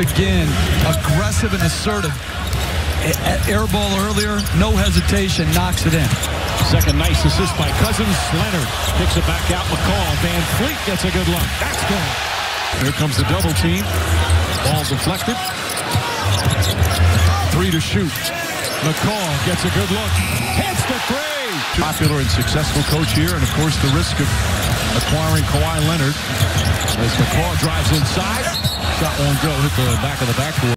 Again, aggressive and assertive. Air ball earlier, no hesitation, knocks it in. Second nice assist by Cousins. Leonard picks it back out. McCaw. Van Fleet gets a good look. That's good. Here comes the double team. Ball deflected. Three to shoot. McCaw gets a good look. Hits the three. Popular and successful coach here, and of course the risk of acquiring Kawhi Leonard as McCaw drives inside. Shot won't go. Hit the back of the backboard.